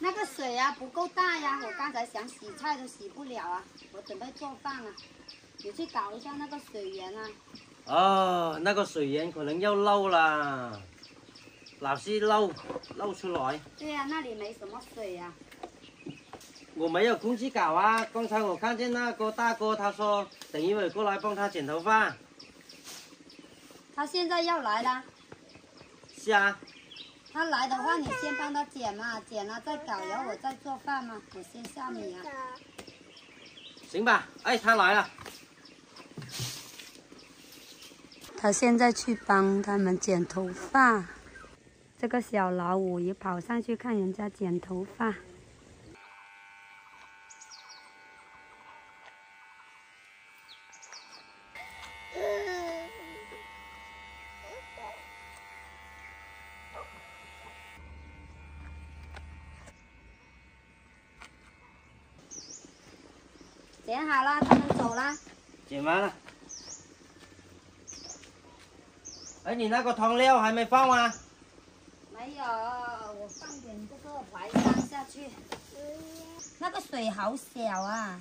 那个水呀、不够大呀，我刚才想洗菜都洗不了啊，我准备做饭了。你去搞一下那个水源啊。哦，那个水源可能要漏了，老是漏漏出来，对呀、那里没什么水呀、我没有空去搞啊。刚才我看见那个大哥，他说等一会儿过来帮他剪头发。他现在要来了，是啊，他来的话，你先帮他剪嘛，剪了再搞，然后我再做饭嘛。我先下米啊。行吧。哎，他来了。他现在去帮他们剪头发，这个小老五也跑上去看人家剪头发。剪好了，他们走了。剪完了。哎，你那个汤料还没放吗？没有，我放点这个白饭下去。那个水好小啊！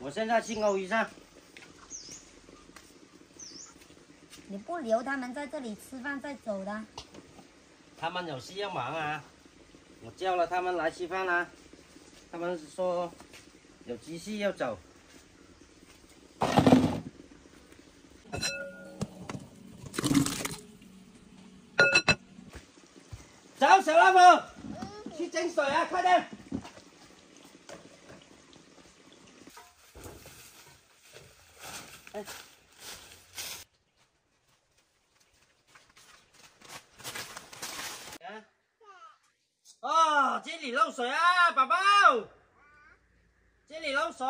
我现在去勾一下。你不留他们在这里吃饭再走的？他们有事要忙啊，我叫了他们来吃饭啊。他们说有急事要走。走，小老婆，去整水啊，快点！哎啊哦，这里漏水啊，宝宝，这里漏水。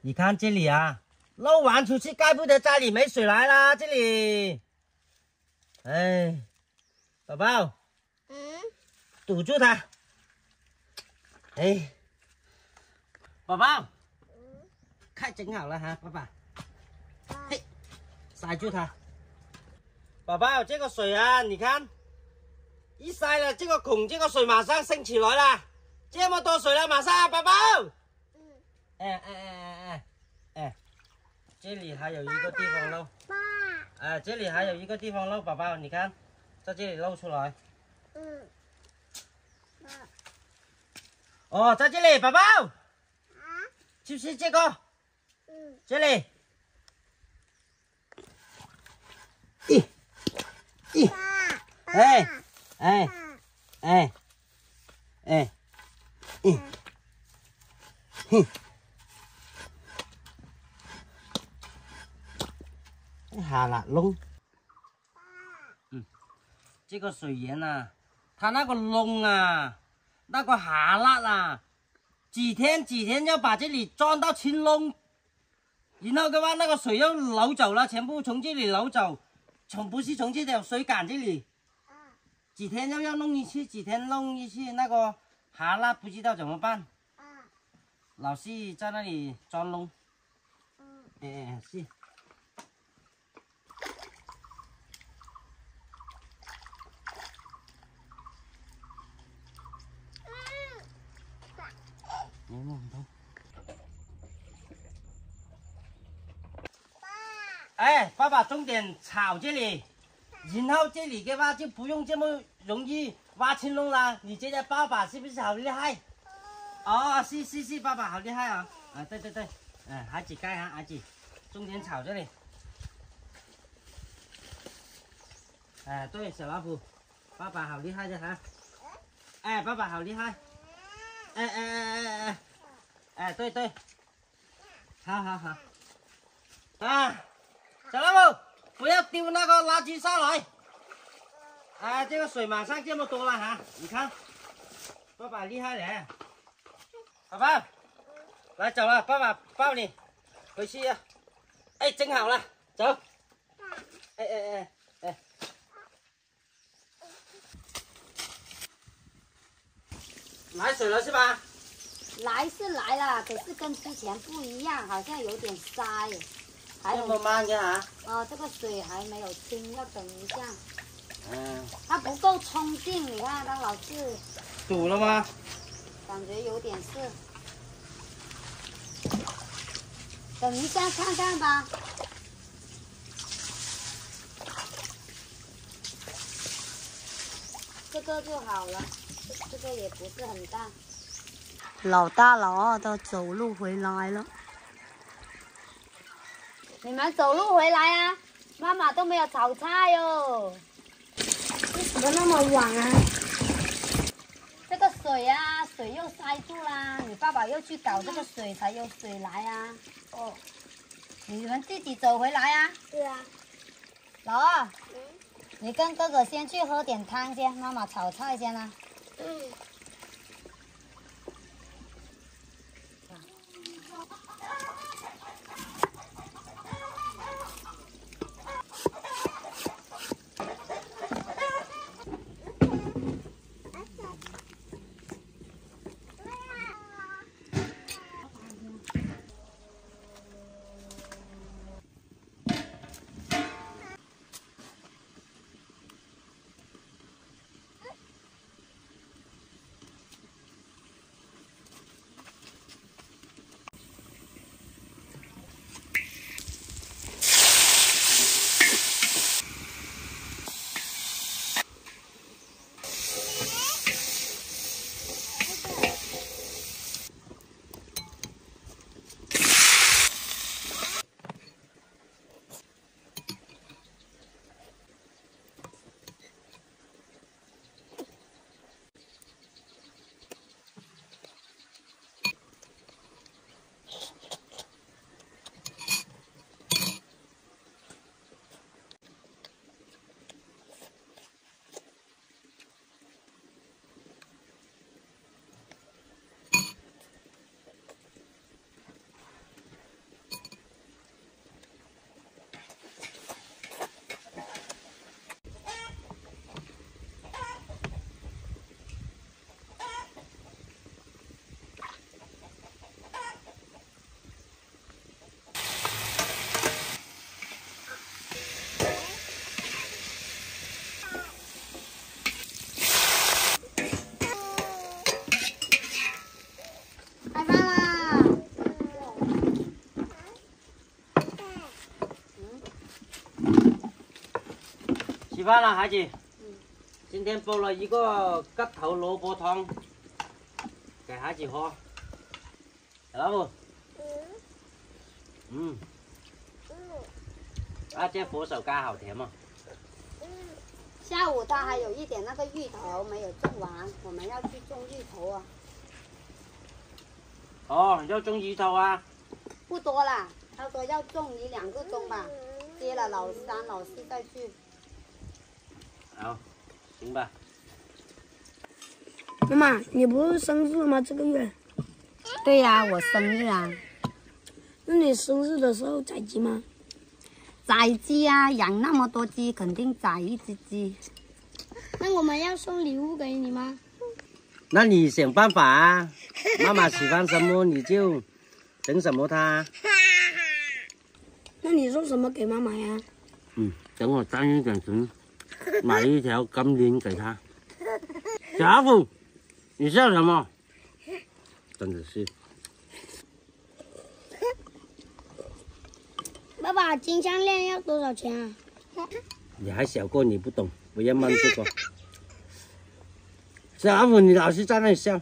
你看这里啊，漏完出去，怪不得家里没水来啦。这里，哎，宝宝，嗯，堵住它。哎，宝宝，快整好了哈，爸爸。嘿，塞住它。宝宝，这个水啊，你看。一塞了这个孔，这个水马上升起来了，这么多水了，马上，宝宝。嗯，哎哎哎哎哎哎，这里还有一个地方漏，爸，哎，这里还有一个地方漏，宝宝，你看，在这里漏出来。嗯，爸，哦，在这里，宝宝，啊，就是这个，嗯，这里。咦咦，爸，哎，哎，哎，哎，哼。哈啦窿。嗯，这个水源啊，它那个窿啊，那个哈喇啊，几天几天要把这里装到清窿，然后的话那个水又流走了，全部从这里流走，从不是从这条水管这里，几天又要弄一次，几天弄一次，那个哈喇不知道怎么办，啊，老是在那里钻窿，嗯，哎是。你弄不动。哎，爸爸，种点草这里，然后这里的话就不用这么容易挖青龙啦。你觉得爸爸是不是好厉害？哦，是是是，爸爸好厉害啊！啊，对对对，嗯，孩子盖啊，孩子，重点炒这里。哎，对，小老虎，爸爸好厉害的哈。哎，爸爸好厉害。哎哎哎哎哎哎，哎，对对，好好好。啊，小老虎，不要丢那个垃圾上来。哎，这个水马上这么多了哈，你看，爸爸厉害嘞。宝宝，来走了，爸爸抱你回去呀。哎，整好了，走。哎哎哎哎。来水了是吧？来是来了，可是跟之前不一样，好像有点沙耶。还这么有，慢的啊？哦，这个水还没有清，要等一下。嗯，它不够冲劲，你看它老是堵了吗？感觉有点事。等一下看看吧。这个就好了，这个也不是很大。老大老二都走路回来了。你们走路回来啊？妈妈都没有炒菜哟。为什么那么晚啊？这个水啊，水又塞住啦，你爸爸又去搞这个水，才有水来啊。哦，你们自己走回来啊。对啊。老二，嗯你跟哥哥先去喝点汤先，妈妈炒菜先啊。饭了，孩子。今天煲了一个骨头萝卜汤，给孩子喝。小老虎，嗯，啊，这佛手柑好甜嘛。下午他还有一点那个芋头没有种完，我们要去种芋头啊，哦，要种芋头啊？不多啦，他说要种一两个钟吧，接了老三老四再去。好，行吧。妈妈，你不是生日吗？这个月？对呀、我生日啊，那你生日的时候宰鸡吗？宰鸡啊，养那么多鸡，肯定宰一只鸡。那我们要送礼物给你吗？那你想办法啊，妈妈喜欢什么你就整什么它。那你送什么给妈妈呀？嗯，等我攒一点钱，买一条金链给他。小阿虎，你笑什么？真的是。爸爸，金项链要多少钱啊？你还小个，你不懂，不要问这个。小阿虎，你老是在那里笑。